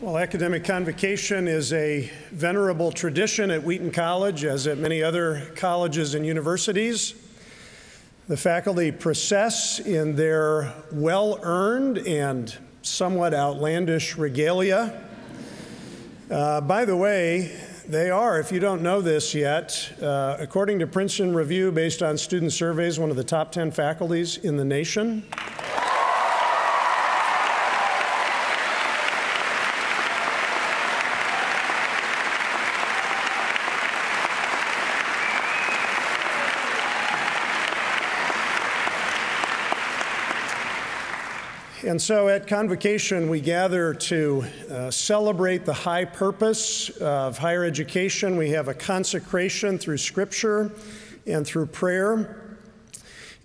Well, academic convocation is a venerable tradition at Wheaton College, as at many other colleges and universities. The faculty process in their well earned and somewhat outlandish regalia. Uh, by the way, they are, if you don't know this yet, uh, according to Princeton Review, based on student surveys, one of the top 10 faculties in the nation. And so at Convocation, we gather to uh, celebrate the high purpose of higher education. We have a consecration through Scripture and through prayer.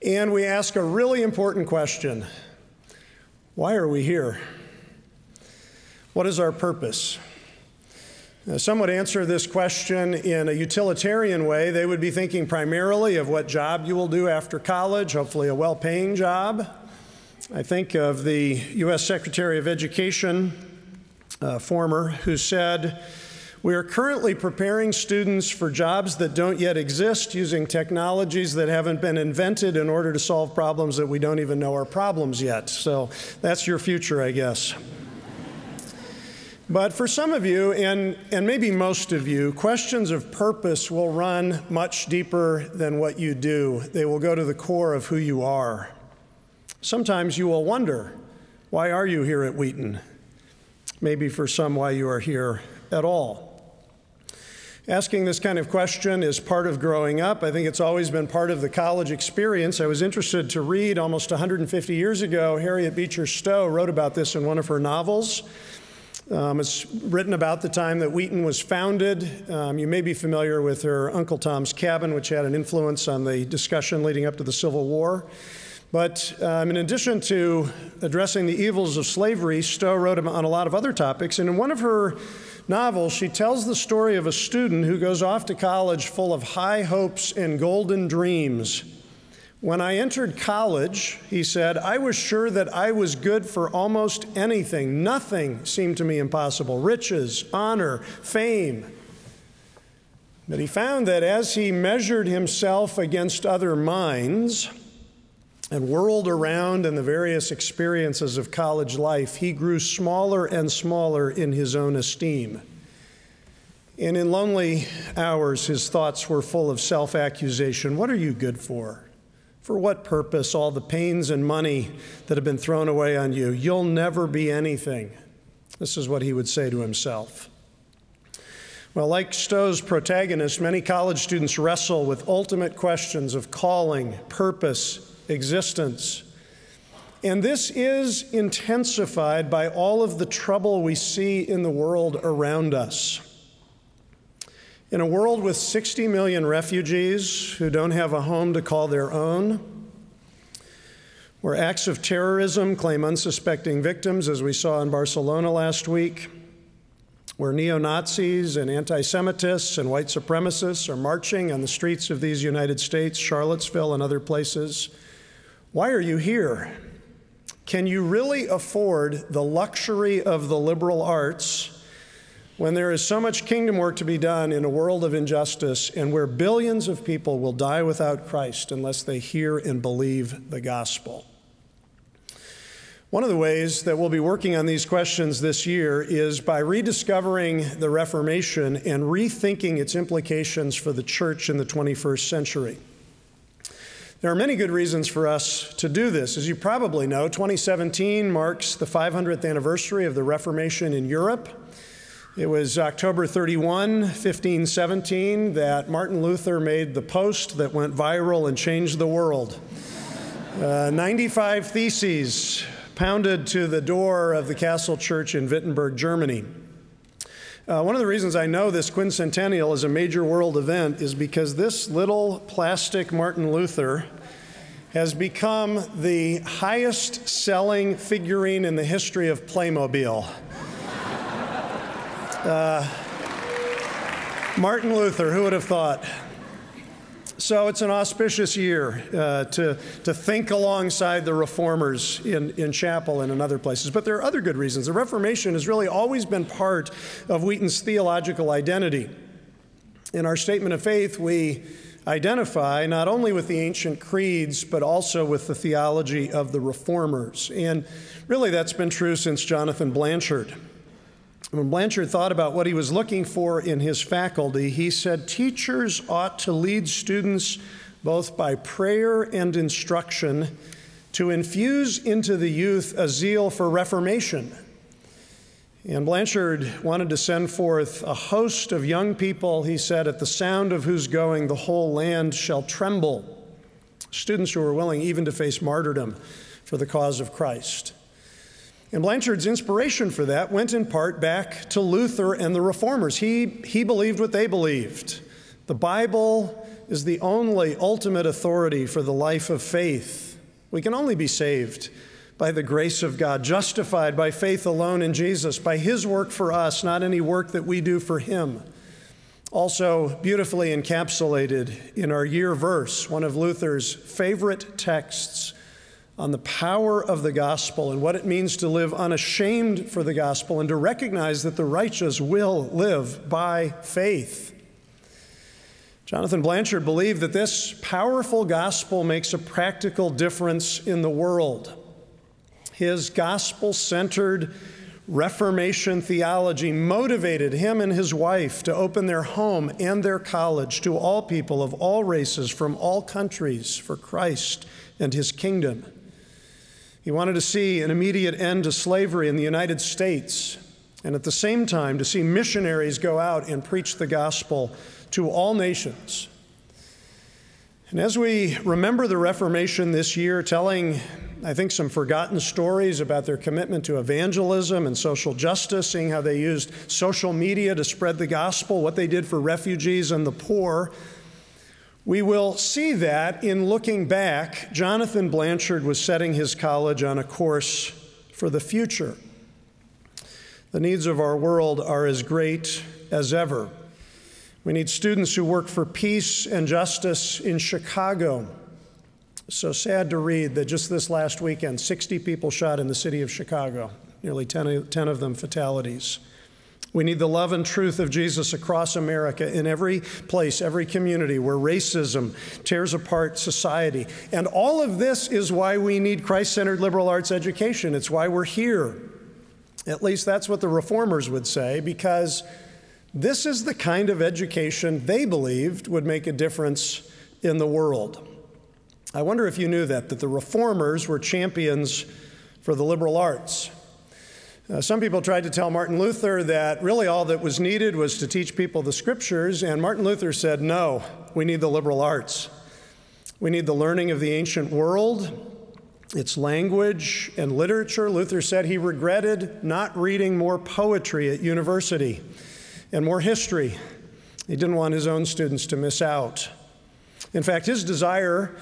And we ask a really important question Why are we here? What is our purpose? Now, some would answer this question in a utilitarian way. They would be thinking primarily of what job you will do after college, hopefully, a well paying job. I think of the U.S. Secretary of Education, uh, former, who said, We are currently preparing students for jobs that don't yet exist using technologies that haven't been invented in order to solve problems that we don't even know are problems yet. So that's your future, I guess. But for some of you, and, and maybe most of you, questions of purpose will run much deeper than what you do. They will go to the core of who you are. Sometimes you will wonder, why are you here at Wheaton? Maybe for some, why you are here at all. Asking this kind of question is part of growing up. I think it's always been part of the college experience. I was interested to read almost 150 years ago, Harriet Beecher Stowe wrote about this in one of her novels. Um, it's written about the time that Wheaton was founded. Um, you may be familiar with her Uncle Tom's Cabin, which had an influence on the discussion leading up to the Civil War. But um, in addition to addressing the evils of slavery, Stowe wrote on a lot of other topics. And in one of her novels, she tells the story of a student who goes off to college full of high hopes and golden dreams. When I entered college, he said, I was sure that I was good for almost anything. Nothing seemed to me impossible riches, honor, fame. But he found that as he measured himself against other minds, and whirled around in the various experiences of college life, he grew smaller and smaller in his own esteem. And in lonely hours, his thoughts were full of self accusation. What are you good for? For what purpose? All the pains and money that have been thrown away on you. You'll never be anything. This is what he would say to himself. Well, like Stowe's protagonist, many college students wrestle with ultimate questions of calling, purpose, existence. And this is intensified by all of the trouble we see in the world around us. In a world with 60 million refugees who don't have a home to call their own, where acts of terrorism claim unsuspecting victims, as we saw in Barcelona last week, where neo Nazis and anti Semitists and white supremacists are marching on the streets of these United States, Charlottesville, and other places why are you here? Can you really afford the luxury of the liberal arts when there is so much kingdom work to be done in a world of injustice and where billions of people will die without Christ unless they hear and believe the gospel? One of the ways that we'll be working on these questions this year is by rediscovering the Reformation and rethinking its implications for the church in the 21st century. There are many good reasons for us to do this. As you probably know, 2017 marks the 500th anniversary of the Reformation in Europe. It was October 31, 1517, that Martin Luther made the post that went viral and changed the world. Uh, 95 theses pounded to the door of the Castle Church in Wittenberg, Germany. Uh, one of the reasons I know this quincentennial is a major world event is because this little plastic Martin Luther has become the highest selling figurine in the history of Playmobil. Uh, Martin Luther, who would have thought? So it's an auspicious year uh, to, to think alongside the reformers in, in chapel and in other places. But there are other good reasons. The Reformation has really always been part of Wheaton's theological identity. In our statement of faith, we identify not only with the ancient creeds, but also with the theology of the reformers. And really, that's been true since Jonathan Blanchard. When Blanchard thought about what he was looking for in his faculty, he said teachers ought to lead students both by prayer and instruction to infuse into the youth a zeal for reformation. And Blanchard wanted to send forth a host of young people, he said, at the sound of whose going the whole land shall tremble. Students who were willing even to face martyrdom for the cause of Christ. And Blanchard's inspiration for that went in part back to Luther and the reformers. He, he believed what they believed. The Bible is the only ultimate authority for the life of faith. We can only be saved by the grace of God, justified by faith alone in Jesus, by His work for us, not any work that we do for Him. Also, beautifully encapsulated in our year verse, one of Luther's favorite texts on the power of the gospel and what it means to live unashamed for the gospel and to recognize that the righteous will live by faith. Jonathan Blanchard believed that this powerful gospel makes a practical difference in the world. His gospel centered Reformation theology motivated him and his wife to open their home and their college to all people of all races from all countries for Christ and his kingdom. He wanted to see an immediate end to slavery in the United States, and at the same time, to see missionaries go out and preach the gospel to all nations. And as we remember the Reformation this year, telling, I think, some forgotten stories about their commitment to evangelism and social justice, seeing how they used social media to spread the gospel, what they did for refugees and the poor, we will see that in looking back, Jonathan Blanchard was setting his college on a course for the future. The needs of our world are as great as ever. We need students who work for peace and justice in Chicago. So sad to read that just this last weekend, 60 people shot in the city of Chicago, nearly 10, 10 of them fatalities. We need the love and truth of Jesus across America in every place, every community where racism tears apart society. And all of this is why we need Christ centered liberal arts education. It's why we're here. At least that's what the reformers would say, because this is the kind of education they believed would make a difference in the world. I wonder if you knew that, that the reformers were champions for the liberal arts. Uh, some people tried to tell Martin Luther that really all that was needed was to teach people the scriptures, and Martin Luther said, No, we need the liberal arts. We need the learning of the ancient world, its language and literature. Luther said he regretted not reading more poetry at university and more history. He didn't want his own students to miss out. In fact, his desire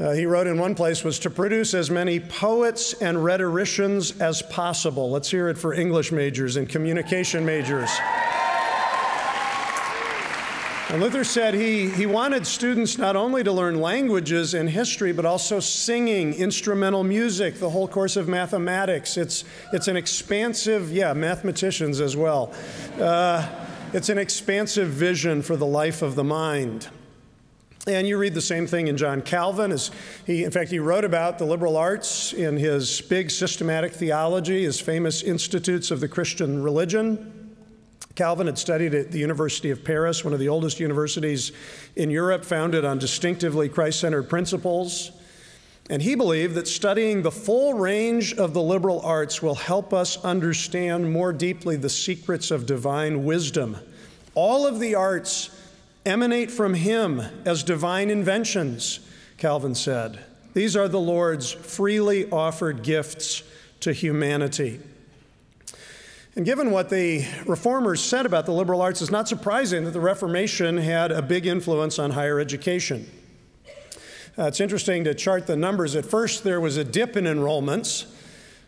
uh, he wrote in one place was to produce as many poets and rhetoricians as possible. Let's hear it for English majors and communication majors. And Luther said he, he wanted students not only to learn languages and history, but also singing, instrumental music, the whole course of mathematics. It's, it's an expansive, yeah, mathematicians as well. Uh, it's an expansive vision for the life of the mind. And you read the same thing in John Calvin. As he, in fact, he wrote about the liberal arts in his big systematic theology, his famous Institutes of the Christian Religion. Calvin had studied at the University of Paris, one of the oldest universities in Europe, founded on distinctively Christ centered principles. And he believed that studying the full range of the liberal arts will help us understand more deeply the secrets of divine wisdom. All of the arts emanate from Him as divine inventions, Calvin said. These are the Lord's freely offered gifts to humanity. And given what the reformers said about the liberal arts, it's not surprising that the Reformation had a big influence on higher education. Uh, it's interesting to chart the numbers. At first, there was a dip in enrollments,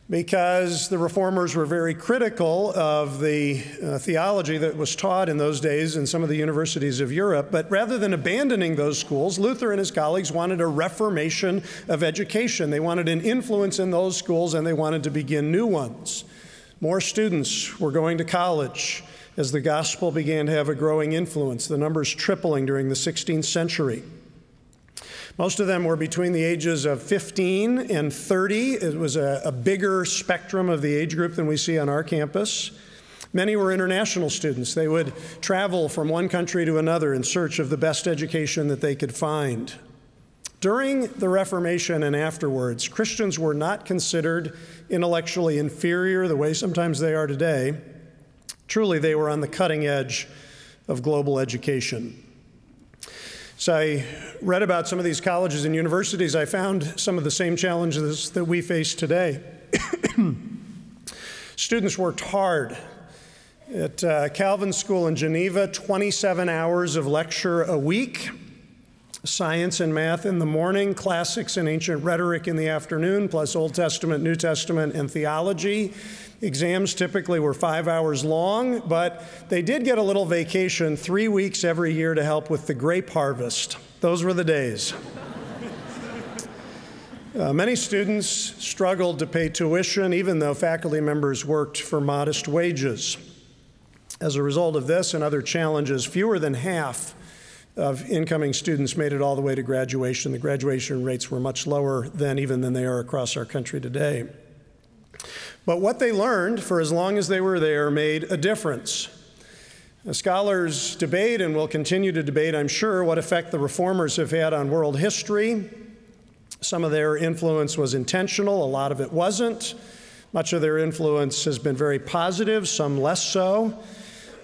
because the reformers were very critical of the uh, theology that was taught in those days in some of the universities of Europe. But rather than abandoning those schools, Luther and his colleagues wanted a reformation of education. They wanted an influence in those schools and they wanted to begin new ones. More students were going to college as the gospel began to have a growing influence, the numbers tripling during the 16th century. Most of them were between the ages of 15 and 30. It was a, a, bigger spectrum of the age group than we see on our campus. Many were international students. They would travel from one country to another in search of the best education that they could find. During the Reformation and afterwards, Christians were not considered intellectually inferior the way sometimes they are today. Truly, they were on the cutting edge of global education. So I read about some of these colleges and universities. I found some of the same challenges that we face today. Students worked hard. At uh, Calvin School in Geneva, 27 hours of lecture a week, science and math in the morning, classics and ancient rhetoric in the afternoon, plus Old Testament, New Testament, and theology. Exams typically were five hours long, but they did get a little vacation three weeks every year to help with the grape harvest. Those were the days. Uh, many students struggled to pay tuition, even though faculty members worked for modest wages. As a result of this and other challenges, fewer than half of incoming students made it all the way to graduation. The graduation rates were much lower then, even than they are across our country today. But what they learned for as long as they were there made a difference. Scholars debate and will continue to debate, I'm sure, what effect the reformers have had on world history. Some of their influence was intentional, a lot of it wasn't. Much of their influence has been very positive, some less so.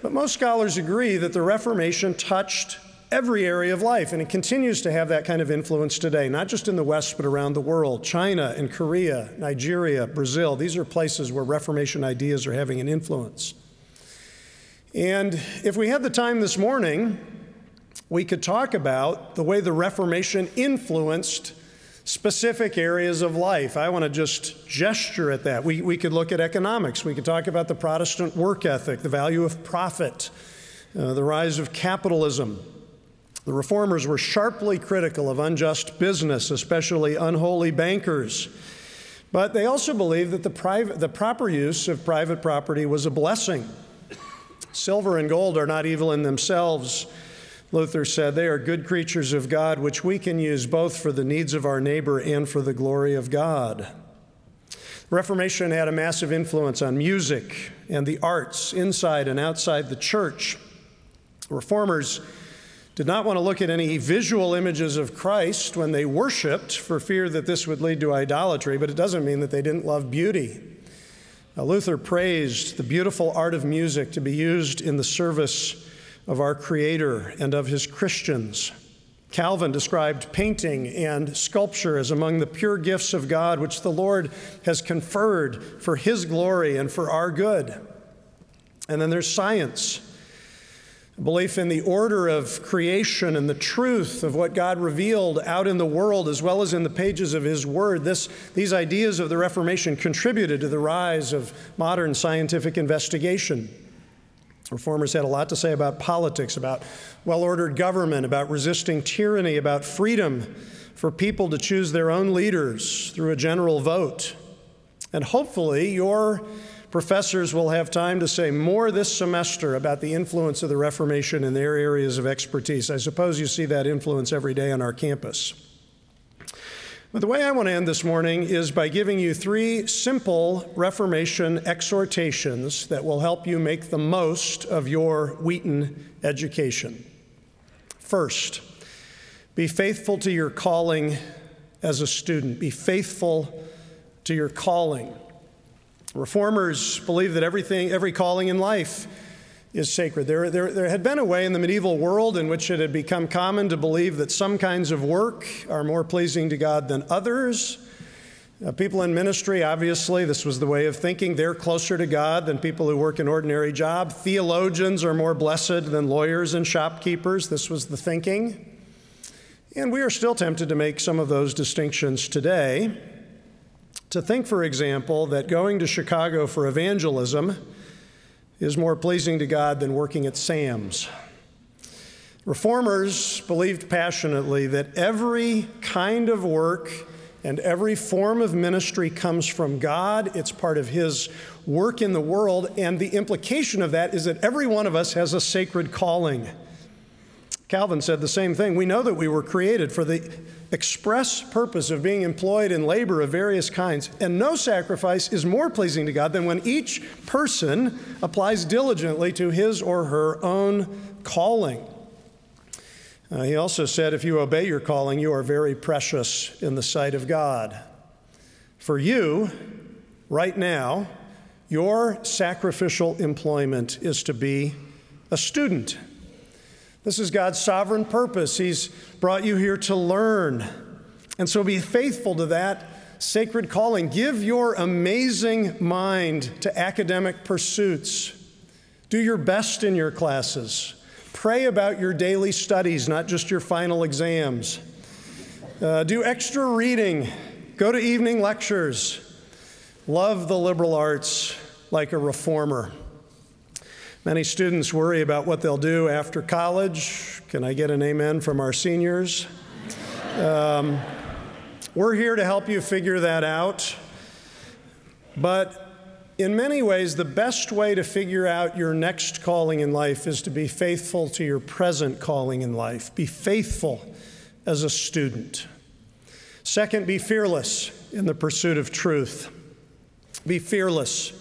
But most scholars agree that the Reformation touched every area of life, and it continues to have that kind of influence today, not just in the West, but around the world. China and Korea, Nigeria, Brazil, these are places where Reformation ideas are having an influence. And if we had the time this morning, we could talk about the way the Reformation influenced specific areas of life. I want to just gesture at that. We, we could look at economics. We could talk about the Protestant work ethic, the value of profit, uh, the rise of capitalism, the reformers were sharply critical of unjust business, especially unholy bankers. But they also believed that the, private, the proper use of private property was a blessing. Silver and gold are not evil in themselves, Luther said. They are good creatures of God, which we can use both for the needs of our neighbor and for the glory of God. The Reformation had a massive influence on music and the arts inside and outside the church. Reformers did not want to look at any visual images of Christ when they worshiped for fear that this would lead to idolatry, but it doesn't mean that they didn't love beauty. Now, Luther praised the beautiful art of music to be used in the service of our Creator and of His Christians. Calvin described painting and sculpture as among the pure gifts of God, which the Lord has conferred for His glory and for our good. And then there's science belief in the order of creation and the truth of what God revealed out in the world as well as in the pages of His Word. This, these ideas of the Reformation contributed to the rise of modern scientific investigation. Reformers had a lot to say about politics, about well ordered government, about resisting tyranny, about freedom for people to choose their own leaders through a general vote. And hopefully, your Professors will have time to say more this semester about the influence of the Reformation in their areas of expertise. I suppose you see that influence every day on our campus. But the way I want to end this morning is by giving you three simple Reformation exhortations that will help you make the most of your Wheaton education. First, be faithful to your calling as a student. Be faithful to your calling. Reformers believed that everything, every calling in life is sacred. There, there, there had been a way in the medieval world in which it had become common to believe that some kinds of work are more pleasing to God than others. Uh, people in ministry, obviously, this was the way of thinking. They're closer to God than people who work an ordinary job. Theologians are more blessed than lawyers and shopkeepers. This was the thinking. And we are still tempted to make some of those distinctions today. To think, for example, that going to Chicago for evangelism is more pleasing to God than working at Sam's. Reformers believed passionately that every kind of work and every form of ministry comes from God. It's part of His work in the world. And the implication of that is that every one of us has a sacred calling. Calvin said the same thing. We know that we were created for the express purpose of being employed in labor of various kinds. And no sacrifice is more pleasing to God than when each person applies diligently to his or her own calling. Uh, he also said, If you obey your calling, you are very precious in the sight of God. For you, right now, your sacrificial employment is to be a student. This is God's sovereign purpose. He's brought you here to learn. And so be faithful to that sacred calling. Give your amazing mind to academic pursuits. Do your best in your classes. Pray about your daily studies, not just your final exams. Uh, do extra reading. Go to evening lectures. Love the liberal arts like a reformer. Many students worry about what they'll do after college. Can I get an amen from our seniors? Um, we're here to help you figure that out. But in many ways, the best way to figure out your next calling in life is to be faithful to your present calling in life. Be faithful as a student. Second, be fearless in the pursuit of truth. Be fearless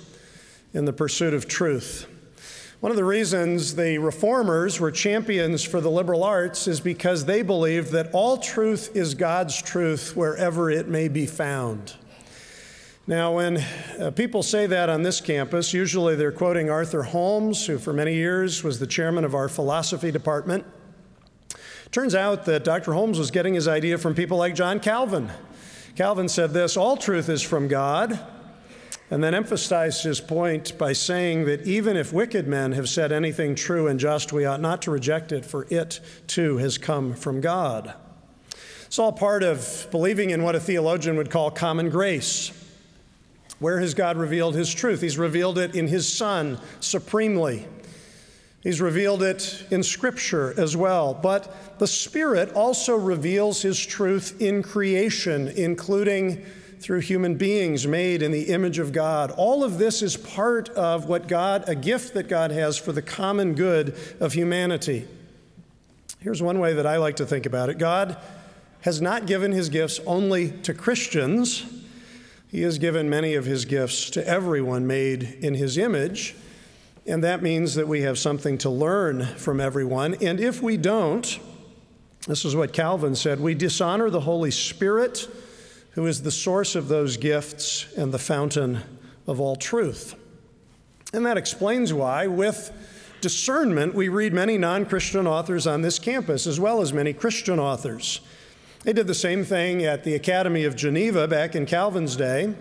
in the pursuit of truth. One of the reasons the reformers were champions for the liberal arts is because they believed that all truth is God's truth wherever it may be found. Now, when uh, people say that on this campus, usually they're quoting Arthur Holmes, who for many years was the chairman of our philosophy department. Turns out that Dr. Holmes was getting his idea from people like John Calvin. Calvin said this all truth is from God, and then emphasized his point by saying that even if wicked men have said anything true and just, we ought not to reject it, for it too has come from God. It's all part of believing in what a theologian would call common grace. Where has God revealed His truth? He's revealed it in His Son supremely. He's revealed it in Scripture as well. But the Spirit also reveals His truth in creation, including through human beings made in the image of God. All of this is part of what God, a gift that God has for the common good of humanity. Here's one way that I like to think about it God has not given His gifts only to Christians. He has given many of his gifts to everyone made in his image, and that means that we have something to learn from everyone. And if we don't, this is what Calvin said we dishonor the Holy Spirit, who is the source of those gifts and the fountain of all truth. And that explains why, with discernment, we read many non Christian authors on this campus, as well as many Christian authors. They did the same thing at the Academy of Geneva back in Calvin's day.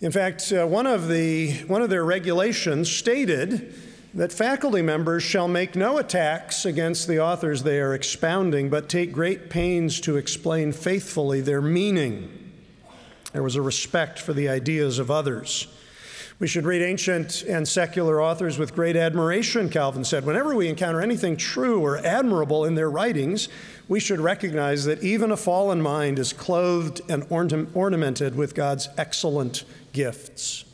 In fact, uh, one, of the, one of their regulations stated that faculty members shall make no attacks against the authors they are expounding, but take great pains to explain faithfully their meaning. There was a respect for the ideas of others. We should read ancient and secular authors with great admiration, Calvin said. Whenever we encounter anything true or admirable in their writings, we should recognize that even a fallen mind is clothed and ornamented with God's excellent gifts.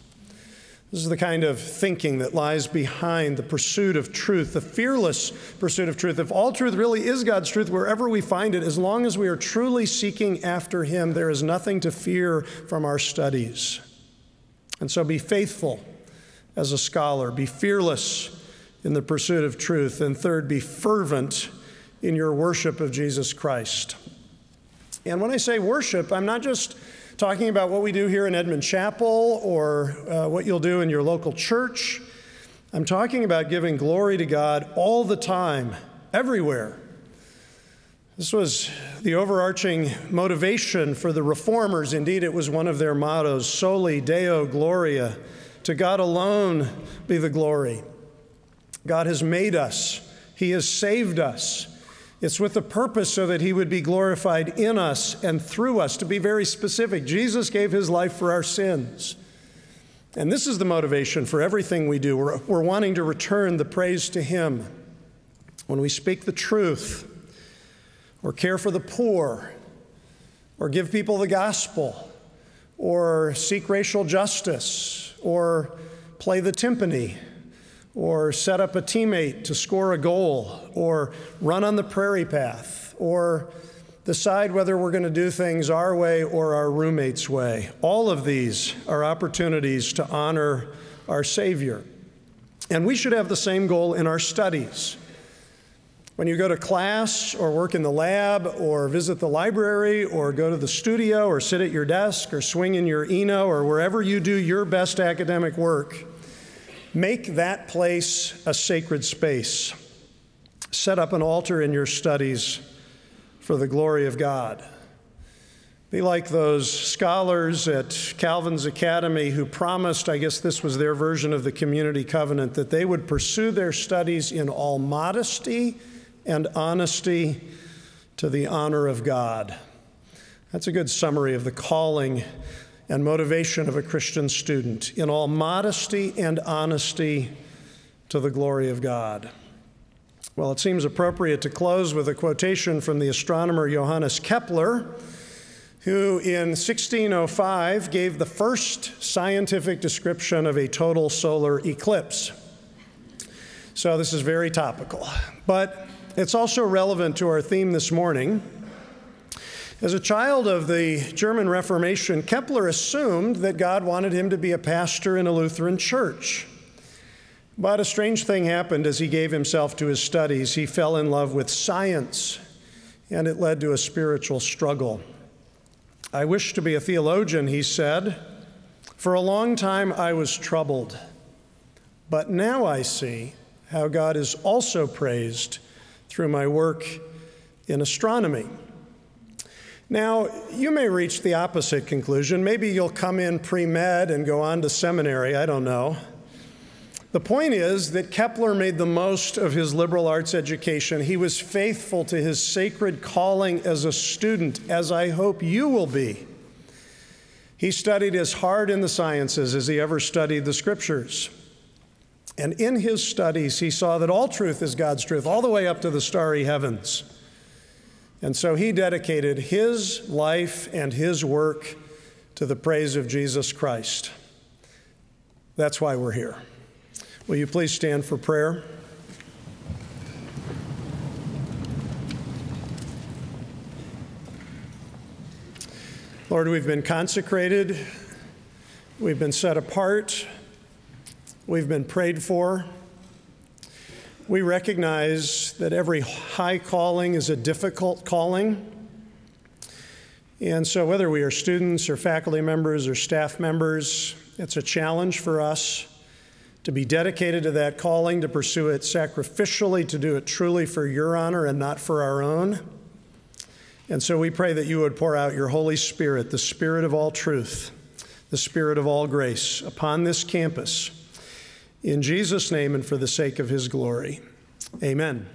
This is the kind of thinking that lies behind the pursuit of truth, the fearless pursuit of truth. If all truth really is God's truth, wherever we find it, as long as we are truly seeking after Him, there is nothing to fear from our studies. And so be faithful as a scholar, be fearless in the pursuit of truth, and third, be fervent in your worship of Jesus Christ. And when I say worship, I'm not just talking about what we do here in Edman Chapel or uh, what you'll do in your local church. I'm talking about giving glory to God all the time, everywhere. This was the overarching motivation for the reformers. Indeed, it was one of their mottos Soli Deo Gloria. To God alone be the glory. God has made us, He has saved us. It's with the purpose so that he would be glorified in us and through us. To be very specific, Jesus gave his life for our sins. And this is the motivation for everything we do. We're, we're wanting to return the praise to him. When we speak the truth, or care for the poor, or give people the gospel, or seek racial justice, or play the timpani or set up a teammate to score a goal, or run on the prairie path, or decide whether we're going to do things our way or our roommate's way. All of these are opportunities to honor our Savior. And we should have the same goal in our studies. When you go to class or work in the lab or visit the library or go to the studio or sit at your desk or swing in your Eno or wherever you do your best academic work, Make that place a sacred space. Set up an altar in your studies for the glory of God. Be like those scholars at Calvin's Academy who promised, I guess this was their version of the community covenant, that they would pursue their studies in all modesty and honesty to the honor of God. That's a good summary of the calling and motivation of a Christian student in all modesty and honesty to the glory of God. Well, it seems appropriate to close with a quotation from the astronomer Johannes Kepler, who in 1605 gave the first scientific description of a total solar eclipse. So this is very topical, but it's also relevant to our theme this morning as a child of the German Reformation, Kepler assumed that God wanted him to be a pastor in a Lutheran church. But a strange thing happened as he gave himself to his studies. He fell in love with science, and it led to a spiritual struggle. I wish to be a theologian, he said. For a long time I was troubled, but now I see how God is also praised through my work in astronomy. Now, you may reach the opposite conclusion. Maybe you'll come in pre med and go on to seminary. I don't know. The point is that Kepler made the most of his liberal arts education. He was faithful to his sacred calling as a student, as I hope you will be. He studied as hard in the sciences as he ever studied the scriptures. And in his studies, he saw that all truth is God's truth, all the way up to the starry heavens. And so he dedicated his life and his work to the praise of Jesus Christ. That's why we're here. Will you please stand for prayer? Lord, we've been consecrated, we've been set apart, we've been prayed for. We recognize that every high calling is a difficult calling. And so, whether we are students or faculty members or staff members, it's a challenge for us to be dedicated to that calling, to pursue it sacrificially, to do it truly for your honor and not for our own. And so we pray that you would pour out your Holy Spirit, the Spirit of all truth, the Spirit of all grace, upon this campus in Jesus' name and for the sake of his glory. Amen.